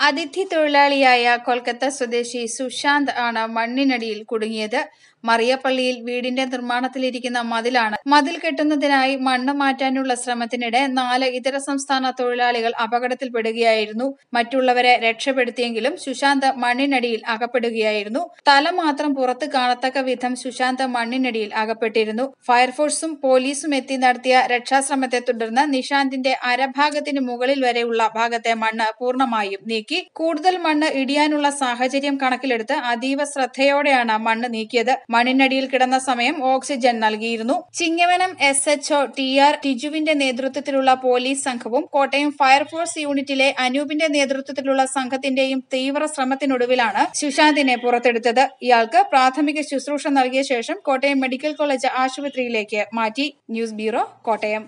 അതിഥി തൊഴിലാളിയായ കൊൽക്കത്ത സ്വദേശി സുശാന്ത് ആണ് മണ്ണിനടിയിൽ കുടുങ്ങിയത്. മറിയപ്പള്ളിയിൽ വീടിന്റെ നിർമ്മാണത്തിലിരിക്കുന്ന മതിലാണ്. മതിൽ കെട്ടുന്നതിനായി മണ്ണ് മാറ്റാനുള്ള ശ്രമത്തിനിടെ നാല് ഇതര സംസ്ഥാന തൊഴിലാളികൾ അപകടത്തിൽപ്പെടുകയായിരുന്നു. മറ്റുള്ളവരെ രക്ഷപ്പെടുത്തിയെങ്കിലും സുശാന്ത് മണ്ണിനടിയിൽ അകപ്പെടുകയായിരുന്നു. തല മാത്രം പുറത്ത് കാണത്തക്ക വിധം സുശാന്ത് മണ്ണിനടിയിൽ അകപ്പെട്ടിരുന്നു. ഫയർഫോഴ്സും പോലീസും എത്തി നടത്തിയ രക്ഷാശ്രമത്തെ തുടർന്ന് നിശാന്തിന്റെ അരഭാഗത്തിന് മുകളിൽ വരെയുള്ള ഭാഗത്തെ മണ്ണ് പൂർണമായും നീക്കി കൂടുതൽ മണ്ണ് ഇടിയാനുള്ള സാഹചര്യം കണക്കിലെടുത്ത് അതീവ ശ്രദ്ധയോടെയാണ് മണ്ണ് നീക്കിയത്. മണ്ണിനടിയിൽ കിടന്ന സമയം ഓക്സിജൻ നൽകിയിരുന്നു. Chingavanam S HO T R ടിജുവിന്റെ നേതൃത്വത്തിലുള്ള പോലീസ് സംഘവും കോട്ടയം ഫയർഫോഴ്സ് യൂണിറ്റിലെ അനൂപിന്റെ നേതൃത്വത്തിലുള്ള സംഘത്തിന്റെയും തീവ്ര ശ്രമത്തിനൊടുവിലാണ് സുശാന്തിനെ പുറത്തെടുത്തത്. ഇയാൾക്ക് പ്രാഥമിക ശുശ്രൂഷ നൽകിയ ശേഷം കോട്ടയം മെഡിക്കൽ കോളേജ് ആശുപത്രിയിലേക്ക് മാറ്റി. News bureau Kottayam.